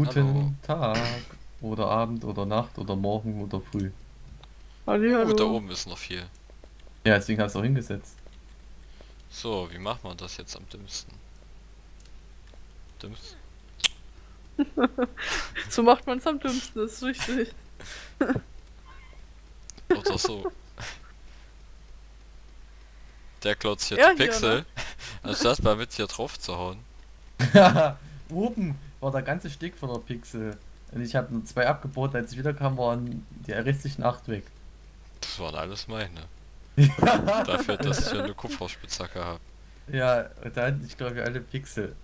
Guten Tag oder Abend oder Nacht oder Morgen oder früh. Halli, Oh, hallo. da oben ist noch viel. Ja, deswegen hast du auch hingesetzt. So, wie macht man das jetzt am dümmsten? Dümmsten? So macht man es am dümmsten, das ist richtig. Oder so. Der klaut sich Ja, jetzt hier, Pixel, ne? anstatt mal mit hier drauf zu hauen. Oben war der ganze Stück von der Pixel. Und ich habe nur zwei abgebaut, als ich wiederkam, waren die restlichen acht weg. Das waren alles meine. Dafür, dass ich eine Kupferspitzhacke habe. ja, und da hatten ich glaube ich alle Pixel.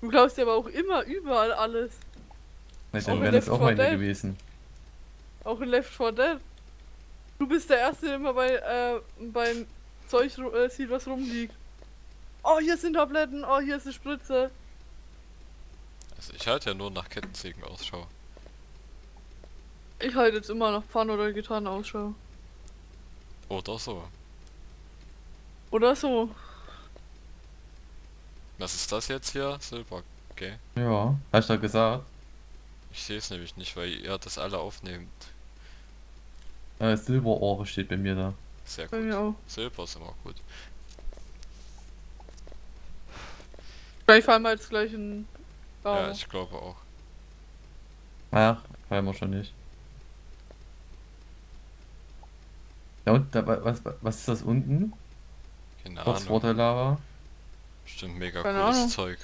Du glaubst ja aber auch immer überall alles. Na, Auch dann in wären das Left auch 4 meine Dead. gewesen. Auch in Left 4 Dead. Du bist der Erste, der immer bei, äh, beim Zeug äh, sieht, was rumliegt. Oh, hier sind Tabletten, oh, hier ist eine Spritze. Also ich halte ja nur nach Kettensägen Ausschau. Ich halte jetzt immer nach Pfanne oder Gitarren Ausschau. Oder so. Oder so. Was ist das jetzt hier? Silber. Okay. Ja, hast du gesagt. Ich sehe es nämlich nicht, weil ihr das alle aufnehmt. Äh, Silberohre steht bei mir da. Sehr Bei mir gut. auch. Silber ist immer gut. Vielleicht fallen wir jetzt gleich in. Ja, Ja, ich glaube auch. Ach, fallen wir schon nicht. Da unten, da, was, was ist das unten? Keine Kurz vor Ahnung. der Lava? Bestimmt mega Keine cooles Ahnung. Zeug.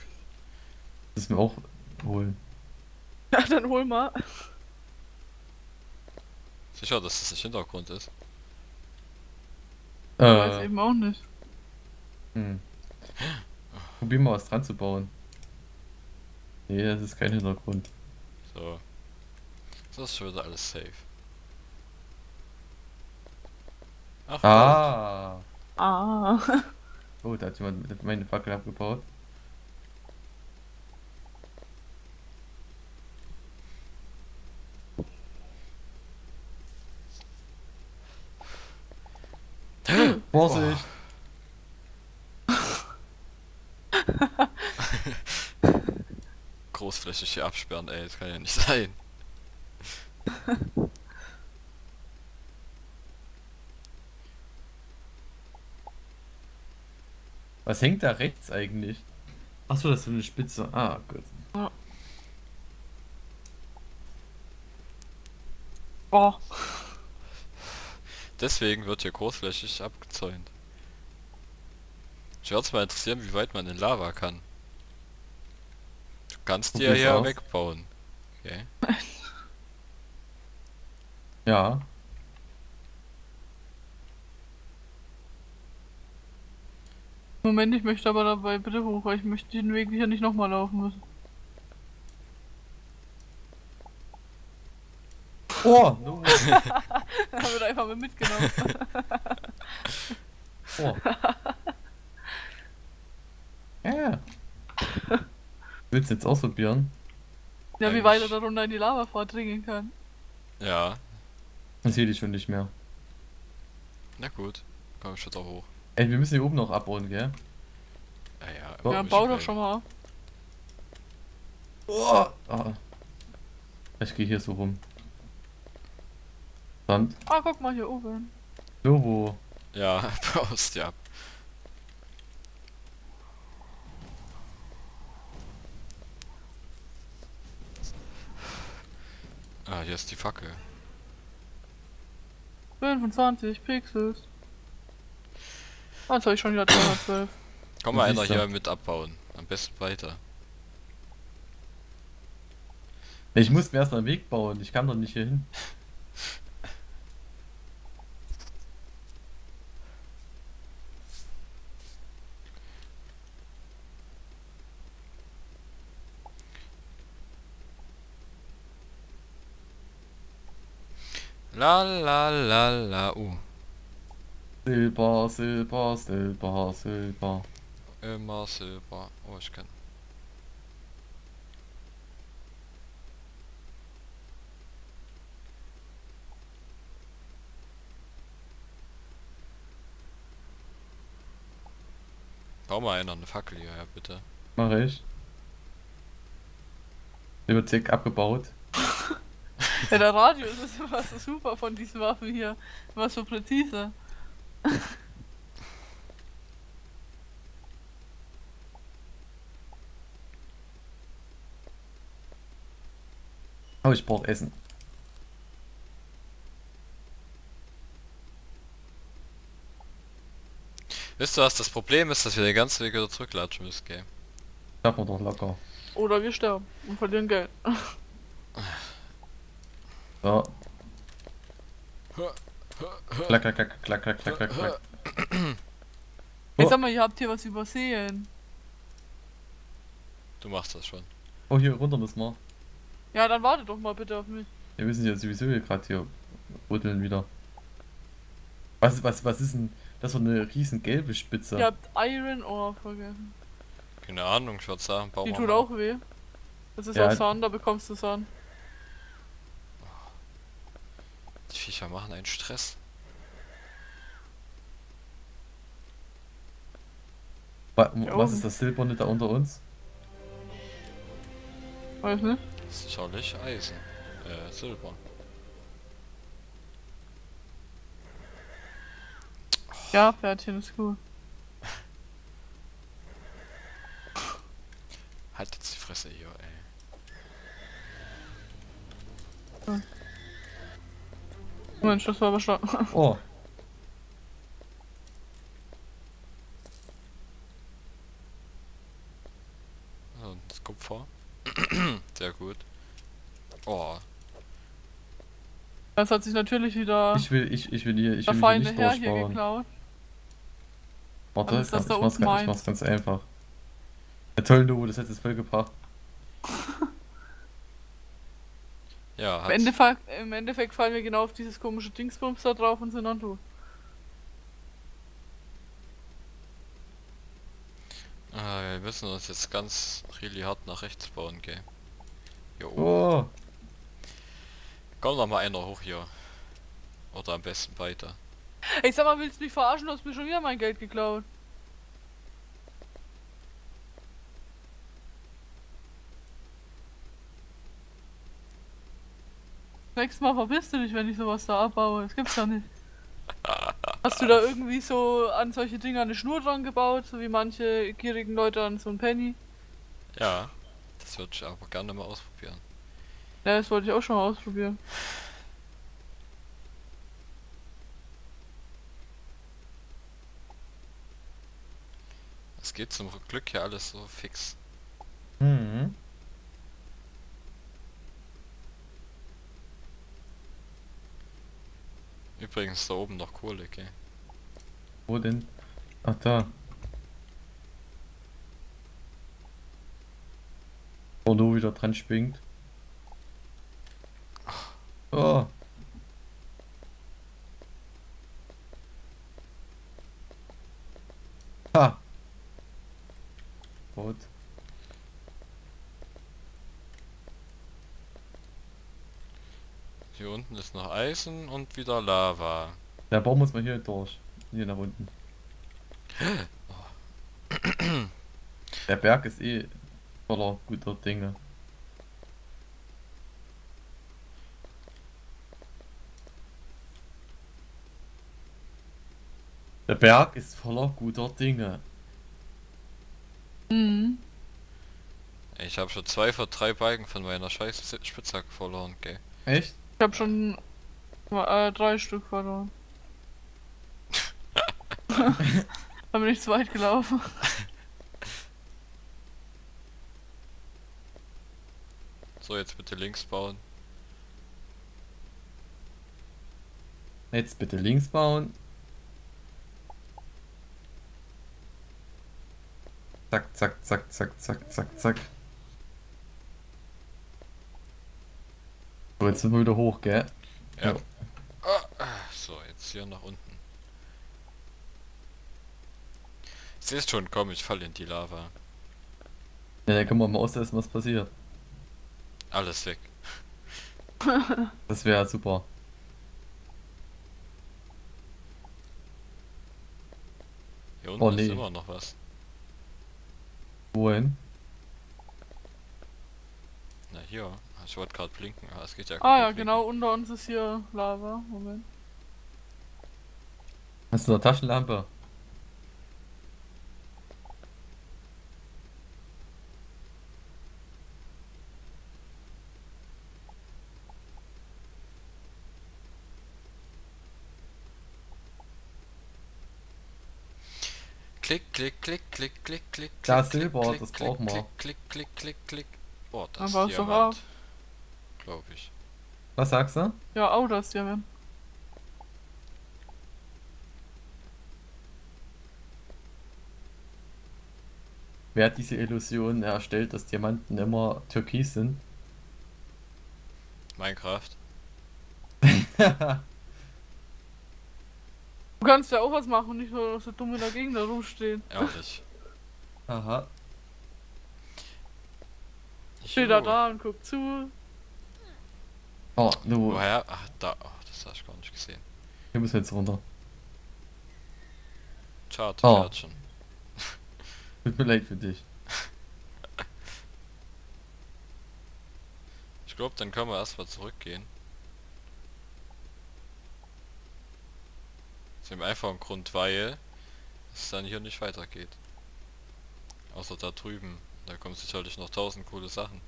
Das ist mir auch holen. ja, dann hol mal. Sicher, dass das nicht Hintergrund ist. Ich weiß Äh, eben auch nicht. hm. Probier mal was dran zu bauen. Nee, das ist kein Hintergrund. So. Das ist schon wieder alles safe. Ach, Ah! Ah. Oh, da hat jemand meine Fackel abgebaut. Vorsicht! Großflächig hier absperren, ey, das kann ja nicht sein. Was hängt da rechts eigentlich? Achso, das ist so eine Spitze. Ah, gut. Boah. Deswegen wird hier großflächig abgezäunt. Ich würde es mal interessieren, wie weit man in Lava kann. Du kannst die ja aus. wegbauen. Okay. Ja. Moment, ich möchte aber dabei bitte hoch, weil ich möchte den Weg hier nicht nochmal laufen müssen. Oh! No. Haben wir da einfach mal mitgenommen. oh. Ja. Willst du jetzt ausprobieren? ja, wie weit er darunter in die Lava vordringen kann. Ja, Das sehe ich schon nicht mehr. na gut. Komm ich schon da hoch. Ey, wir müssen hier oben noch abbauen, gell? Ja, ja. Ja, bau doch schon mal. Oh. Ah. Ich gehe hier so rum. Sand. Ah, guck mal hier oben. Lobo. Ja, baust ja hier ist die Fackel. 25 Pixels. Ah, jetzt habe ich schon wieder 212. Komm mal einer hier mit abbauen. Am besten weiter. Ich muss mir erstmal einen Weg bauen. Ich kann doch nicht hier hin. La la la la uh. Silber, Silber, Silber, Silber. Immer Silber. Oh, ich kann. Bau mal einer eine Fackel hierher, bitte. Mach ich. Bibliothek abgebaut. Ja, der Radius ist immer so super von diesen Waffen hier. Immer so präzise. Oh, ich brauche Essen. Wisst ihr was, das Problem ist, dass wir den ganzen Weg wieder zurücklatschen müssen, gell? Schaffen wir doch locker. Oder wir sterben und verlieren Geld. So. Klack, klack, klack, klack, klack, klack, klack, klack. Jetzt Oh. sag mal, ihr habt hier was übersehen. Du machst das schon. Oh, hier runter müssen wir. Ja, dann warte doch mal bitte auf mich. Wir müssen ja sowieso hier gerade hier rütteln wieder. Was, was, was ist denn das für eine riesen gelbe Spitze? Ihr habt Iron Ore vergessen. Keine Ahnung, sagen, bauen Die tut mal. auch weh. Das ist Ja. auch Sand, da bekommst du Sand. Die Viecher machen einen Stress. Wa was ist das Silberne da unter uns? Weiß nicht. Sicherlich Eisen. Äh, Silber. Ja, Pferdchen ist gut. Halt jetzt die Fresse hier, ey. Mensch, das war aber stark. Oh, So, das Kupfer. Sehr gut. Oh, Das hat sich natürlich wieder ich will, ich, ich will hier, ich will hier nicht Herr hier durchbauen. geklaut. Warte, das ich, da mach's, ich mach's ganz einfach. Ja toll, du, das hat es vollgebracht. Ja, Im. Endeffekt, Im Endeffekt fallen wir genau auf dieses komische Dingsbums da drauf und sind dann tot. Ah, wir müssen uns jetzt ganz really hart nach rechts bauen, gell. Hier oben. Oh, Komm noch mal einer hoch hier. Oder am besten weiter. Ey, sag mal, willst du mich verarschen? Du hast mir schon wieder mein Geld geklaut. Nächstes Mal verpisst du dich, wenn ich sowas da abbaue. Das gibt's ja nicht. Hast du da irgendwie so an solche Dinger eine Schnur dran gebaut, so wie manche gierigen Leute an so ein Penny? Ja, das würde ich aber gerne mal ausprobieren. Ja, das wollte ich auch schon mal ausprobieren. Es geht zum Glück ja alles so fix. hm. Übrigens da oben noch Kohle, gell. Wo denn? Ach da. Oh, du wieder dran springt. Oh. Ha. Gut. Hier unten ist noch Eisen und wieder Lava. Der Baum muss man hier durch. Hier nach unten. Der Berg ist eh voller guter Dinge. Der Berg ist voller guter Dinge. Mhm. Ich habe schon zwei von drei Balken von meiner scheiß Spitzhacke verloren, gell. Echt? Ich hab schon äh, drei Stück verloren. da bin ich zu weit gelaufen. So, jetzt bitte links bauen. Jetzt bitte links bauen. Zack, zack, zack, zack, zack, zack, zack. So, jetzt sind wir wieder hoch, gell? Ja. So, jetzt hier nach unten. Siehst schon, komm, ich fall in die Lava. Ja, dann können wir mal austesten, was passiert. Alles weg. Das wäre super. Hier unten Oh, ist nee. immer noch was. Wohin? Na hier. Ich wollte gerade blinken, aber es geht ja Ah ja, blinken. genau, unter uns ist hier Lava. Moment. Hast du eine Taschenlampe? Klick, klick, klick, klick, klick, klick. Da, klick, Silber, klick, das klick, brauchen wir. Klick, klick, klick, klick, klick. Oh, das Aber ist ist doch Diamant. Glaube ich. Was sagst du? Ja, auch das Diamant. Wer hat diese Illusion erstellt, dass Diamanten immer türkis sind? Minecraft. Du kannst ja auch was machen und nicht nur so dumm in der Gegend da rumstehen. Ehrlich. Aha. Steht da da und guckt zu. Oh, du, Woher? Ach, da. Oh, das hast ich gar nicht gesehen. hier müssen wir jetzt runter. Schade, Oh. Pferdchen. Tut mir leid für dich. Ich glaube, dann können wir erstmal zurückgehen. Aus dem einfachen Grund, weil es dann hier nicht weitergeht. Außer da drüben. Da kommen sicherlich noch tausend coole Sachen.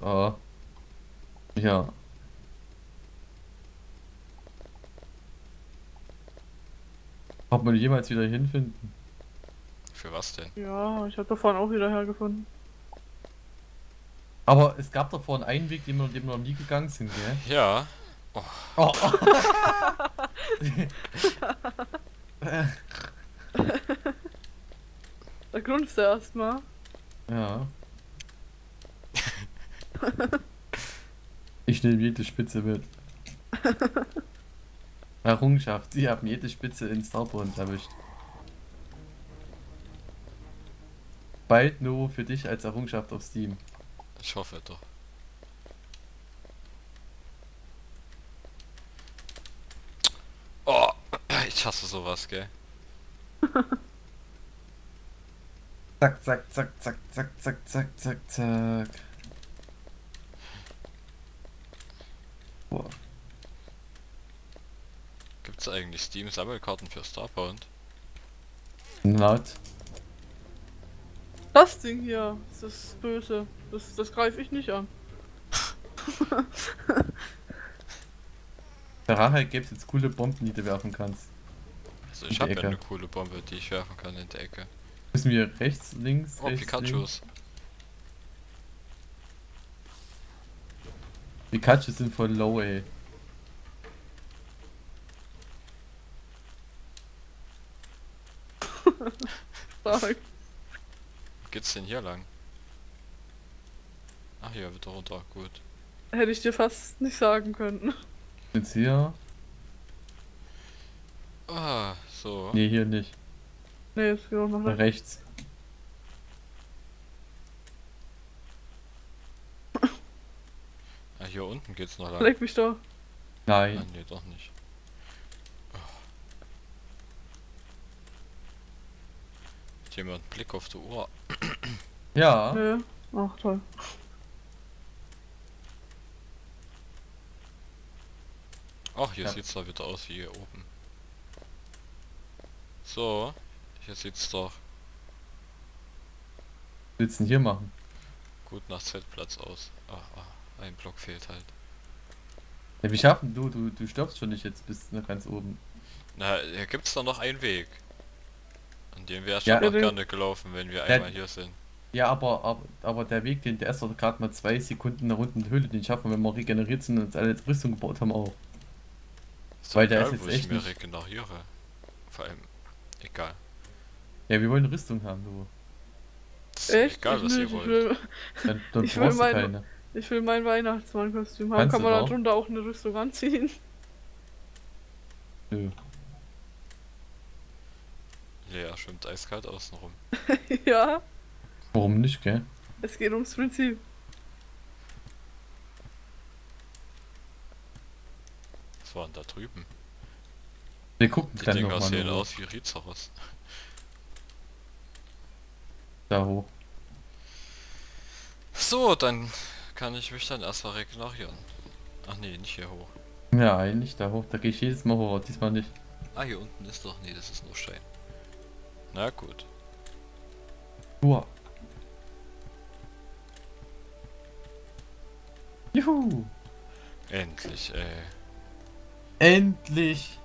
Oh. Ja. Ob wir jemals wieder hinfinden? Für was denn? Ja, ich habe da vorne auch wieder hergefunden. Aber es gab vorhin einen Weg, den wir, den wir noch nie gegangen sind, gell? Ja, Oh. Da grunzt er erstmal. ja. Ich nehme jede Spitze mit. Errungenschaft, sie haben jede Spitze in Starbound erwischt. Bald nur für dich als Errungenschaft auf Steam. ich hoffe doch. Oh, ich hasse sowas, gell? Zack, zack, zack, zack, zack, zack, zack, zack, zack. Gibt's eigentlich Steam-Sammelkarten für Starbound? Not. Das Ding hier, das ist böse. Das, das greife ich nicht an. Der Rache gäbe jetzt coole Bomben, die du werfen kannst. Also ich habe ja eine coole Bombe, die ich werfen kann in der Ecke. Müssen wir rechts, links, Oh, rechts, links? Pikachu sind voll low, ey. Stark. Geht's denn hier lang? Ach, hier wieder runter, gut. Hätte ich dir fast nicht sagen können. Jetzt hier? Ah, so. Nee, hier nicht. Nee, es geht auch noch nicht. Rechts. Ah, hier unten geht's noch lang. Leck mich doch. Ah, Nein. nee, doch nicht. Oh. Hat jemand einen Blick auf die Uhr? Ja. Nö. Ach toll. Ach, hier Ja. sieht's doch wieder aus wie hier oben. So, hier sieht's doch Willst du denn hier machen? gut nach Z-Platz aus. Ah, ah, ein Block fehlt halt. Ja, wie schaffen du? Du, du stoppst schon nicht jetzt bis nach ganz oben. Na, hier gibt's doch noch einen Weg. An dem wäre ich Ja. schon noch Ja, den- gerne gelaufen, wenn wir Ja. einmal hier sind. Ja, aber, aber, aber der Weg, den der ist doch gerade mal zwei Sekunden in der runden Höhle, den schaffen wir, wenn wir regeneriert sind und uns alle Rüstung gebaut haben auch. Ist Weil der egal, ist jetzt wo ich echt mir nicht- regeneriere. Vor allem, egal. Ja, wir wollen Rüstung haben, du. Das ist Echt? egal, ich, was nicht, ihr ich, wollt. Dann, dann Ich will brauchst du keine. Ich will mein Weihnachtsmannkostüm haben. Kannst Kann man doch. darunter auch eine Rüstung anziehen? Nö. Lea schwimmt eiskalt außen rum. ja, Warum nicht, gell? es geht ums Prinzip. Was war denn da drüben? Wir gucken Die dann Dinger nochmal sehen nur aus wie Rhizarus. da hoch. so, dann kann ich mich dann erstmal regenerieren. Ach nee, nicht hier hoch. Ja, eigentlich da hoch. Da gehe ich jedes Mal hoch, diesmal nicht. Ah, hier unten ist doch... Nee, das ist nur Stein. Na gut. Uah. Juhu! Endlich, ey. Endlich!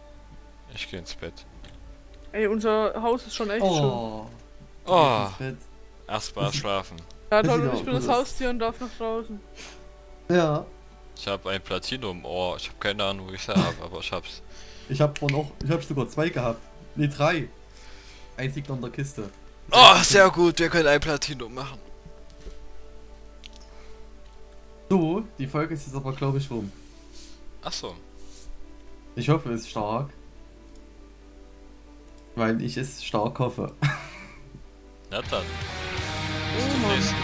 Ich gehe ins Bett. Ey, unser Haus ist schon echt schön. Oh! Oh, ins Bett. erstmal schlafen. Ja, toll, und ich bin das aus. Haustier und darf nach draußen. Ja. Ich habe ein Platinum-Ohr. Ich habe keine Ahnung, wo ich es habe, aber ich hab's. Ich hab vorhin auch, ich hab sogar zwei gehabt. Ne, drei. Eins liegt noch in der Kiste. Oh, sehr gut. Wir können ein Platinum machen. So, die Folge ist jetzt aber glaube ich rum. Ach so. Ich hoffe, es ist stark. Weil ich es stark hoffe. Na dann. Bis Oh zum Mann. nächsten